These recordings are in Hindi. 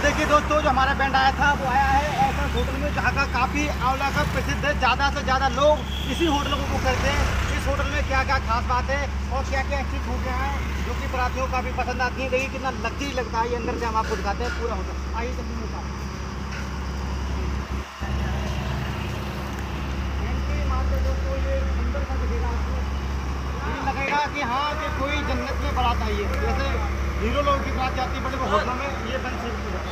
तो देखिए दोस्तों, जो हमारा बैंड आया था, वो आया है ऐसा होटल में, जहाँ का काफ़ी आंवला का प्रसिद्ध है। ज़्यादा से ज़्यादा लोग इसी होटल को बुक करते हैं। इस होटल में क्या क्या खास बात है और क्या क्या अच्छी खूबियाँ हैं, जो कि बरातियों का भी पसंद आती है। देखिए कितना लग्जरी लगता है ये अंदर से हम आपको दिखाते हैं पूरा होटल आइए दिखेगा लगेगा कि हाँ कि कोई जन्नत में बारात आई है। जैसे हीरो लोगों की बात जाती है, बड़े होटलों में, ये बन सकती है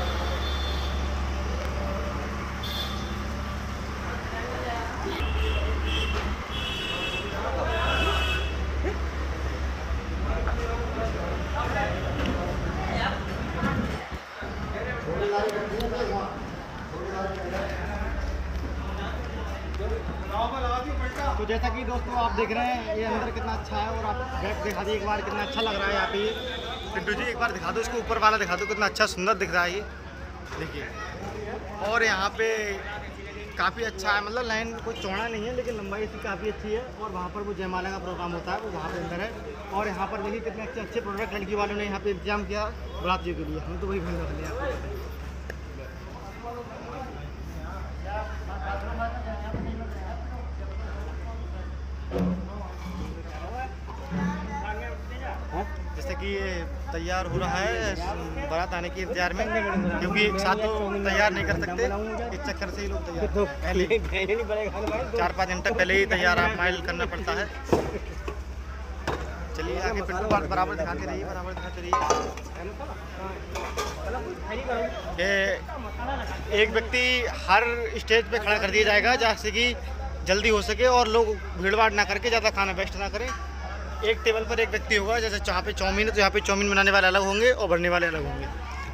तो जैसा कि दोस्तों आप देख रहे हैं, ये अंदर कितना अच्छा है और आप बैक दिखा दिए एक बार कितना अच्छा लग रहा है यहाँ पे। पिंटू जी, एक बार दिखा दो, इसको ऊपर वाला दिखा दो, कितना अच्छा सुंदर दिख रहा है ये। देखिए। और यहाँ पे काफ़ी अच्छा है मतलब लाइन कोई चौड़ा नहीं है, लेकिन लंबाई इसकी काफ़ी अच्छी है और वहाँ पर वो जयमाला का प्रोग्राम होता है, वो वहाँ पे अंदर है। और यहाँ पर देखिए कितने अच्छे अच्छे प्रोडक्ट लड़की वालों ने यहाँ पे इंतज़ाम किया बरातियों के लिए। हम तो वही बंद रखने जैसे कि ये तैयार हो रहा है बारात आने के इंतज़ार में क्योंकि एक साथ तो तैयार नहीं कर सकते। इस चक्कर से ही लोग तैयार पहले चार पाँच घंटे पहले ही तैयार आप माइल करना पड़ता है। चलिए आगे पिंटू बात बराबर दिखाते रहिए बराबर दिखाते रहिए ये एक व्यक्ति हर स्टेज पे खड़ा कर दिया जाएगा जैसे कि जल्दी हो सके और लोग भीड़ भाड़ ना करके, ज़्यादा खाना वेस्ट ना करें। एक टेबल पर एक व्यक्ति होगा, जैसे जहाँ पे चाउमीन है तो यहाँ पे चाउमीन बनाने वाले अलग होंगे और भरने वाले अलग होंगे।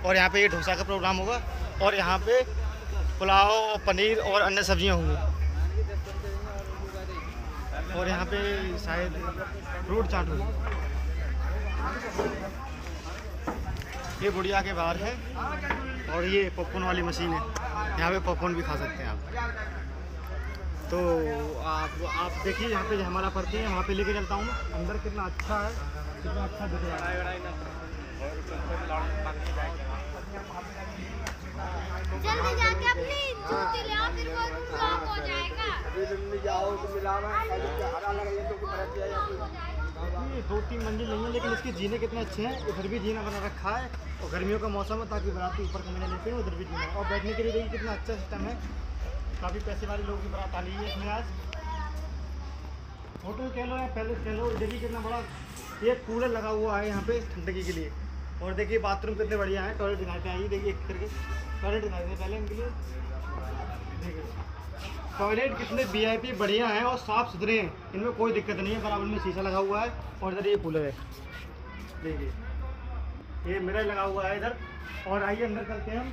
और यहाँ पे ये डोसा का प्रोग्राम होगा और यहाँ पे पुलाव, पनीर और अन्य सब्ज़ियाँ होंगी। और यहाँ पे शायद फ्रूट चाट होगी। ये बुढ़िया के बाहर है और ये पॉपकॉर्न वाली मशीन है। यहाँ पे पॉपकॉर्न भी खा सकते हैं आप। तो आप आप देखिए यहाँ पे हमारा पड़ती है वहाँ पे लेके चलता हूँ अंदर कितना अच्छा है कितना अच्छा दिख रहा है। जल्दी जाके अपनी जूती ले आओ फिर वो हो जाएगा। दो तीन मंजिल नहीं है लेकिन इसके जीने कितने अच्छे हैं। इधर भी जीना बना रखा है और गर्मियों का मौसम है ताकि बराती ऊपर कमरे लेते हैं उधर भी जीना। और बैठने के लिए देखिए कितना अच्छा सिस्टम है। काफ़ी पैसे वाले लोगों की बारात आ रही है इसमें आज। होटल कह लो या पैलेस कह लो देखिए कितना बड़ा ये कूलर लगा हुआ है यहाँ पे ठंडकी के लिए। और देखिए बाथरूम कितने बढ़िया हैं टॉयलेट दिखाते हैं आइए देखिए एक करके। टॉयलेट दिखाते हैं पहले इनके लिए। देखिए टॉयलेट कितने वीआईपी बढ़िया हैं और साफ़ सुथरे हैं। इनमें कोई दिक्कत नहीं है, बराबर में शीशा लगा हुआ है और इधर ये कूलर है। देखिए, ये मिरर लगा हुआ है इधर। और आइए अंदर चलते हैं हम।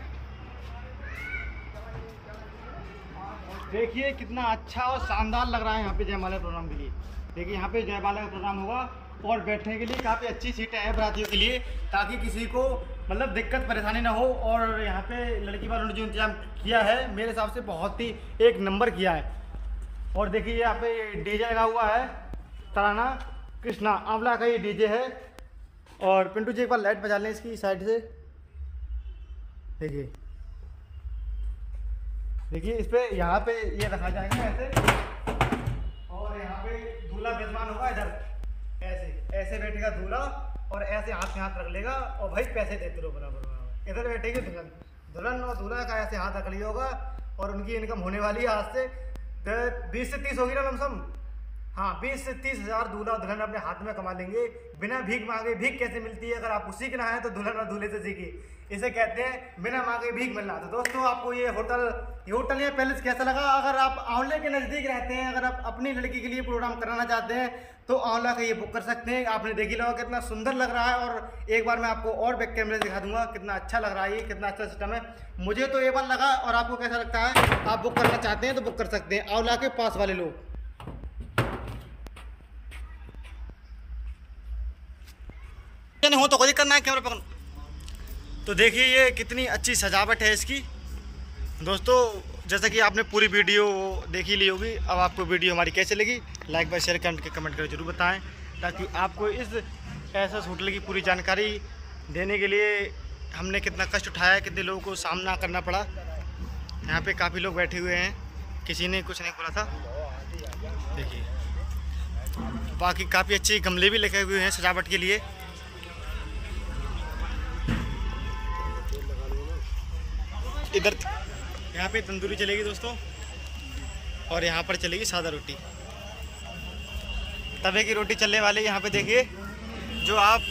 देखिए कितना अच्छा और शानदार लग रहा है यहाँ पे जयमाला प्रोग्राम के लिए। देखिए यहाँ पे जयमाला का प्रोग्राम होगा और बैठने के लिए काफ़ी अच्छी सीटें हैं बरातियों के लिए, ताकि किसी को मतलब दिक्कत, परेशानी ना हो और यहाँ पे लड़की वालों ने जो इंतज़ाम किया है, मेरे हिसाब से बहुत ही एक नंबर किया है। और देखिए यहाँ पे डीजे लगा हुआ है, तराना, कृष्णा, आंवला का ये डीजे है। और पिंटू जी एक बार लाइट बजा लें इसकी साइड से। देखिए। देखिए, इस पे यहाँ पे ये रखा जाएगा ऐसे। और यहाँ पे दूल्हा मेजबान होगा इधर। ऐसे ऐसे बैठेगा दूल्हा और ऐसे हाथ में हाथ रख लेगा और भाई पैसे देते रहो बराबर बराबर। इधर बैठेगी दुल्हन। दुल्हन और दूल्हा का ऐसे हाथ रख लिया होगा और उनकी इनकम होने वाली है आज से बीस से तीस होगी ना लमसम हाँ बीस से तीस हज़ार दूल्हा दुल्हन अपने हाथ में कमा लेंगे। बिना भीख मांगे भीख कैसे मिलती है? अगर आप सीखना है तो दुल्हन और दूल्हे से सीखिए। इसे कहते हैं, बिना मांगे भीख मिलना। तो दोस्तों, आपको ये होटल ये होटल या पैलेस कैसा लगा? अगर आप आंवले के नज़दीक रहते हैं, अगर आप अपनी लड़की के लिए प्रोग्राम कराना चाहते हैं तो आंवला का ये बुक कर सकते हैं। आपने देखी लगा कितना सुंदर लग रहा है और एक बार मैं आपको और बैक कैमरे दिखा दूँगा कितना अच्छा लग रहा है ये, कितना अच्छा सिस्टम है। मुझे तो ये बार लगा और आपको कैसा लगता है? आप बुक करना चाहते हैं तो बुक कर सकते हैं। आंवला के पास वाले लोग। नहीं हो तो कोई करना है कैमरा पकड़ तो देखिए ये कितनी अच्छी सजावट है इसकी। दोस्तों, जैसा कि आपने पूरी वीडियो देख ही ली होगी, अब आपको वीडियो हमारी कैसे लगी लाइक बाय शेयर करके कमेंट कर ज़रूर बताएँ, ताकि आपको इस ऐसा होटल की पूरी जानकारी देने के लिए हमने कितना कष्ट उठाया, कितने लोगों को सामना करना पड़ा। यहाँ पे काफ़ी लोग बैठे हुए हैं, किसी ने कुछ नहीं बोला था। देखिए, बाकी काफ़ी अच्छे गमले भी लगे हुए हैं सजावट के लिए। इधर यहाँ पे तंदूरी चलेगी दोस्तों। और यहाँ पर चलेगी सादा रोटी। तवे की रोटी चलने वाले यहाँ पे देखिए, जो आप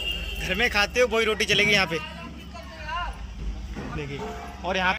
घर में खाते हो, वही रोटी चलेगी यहाँ पे। देखिए, और यहाँ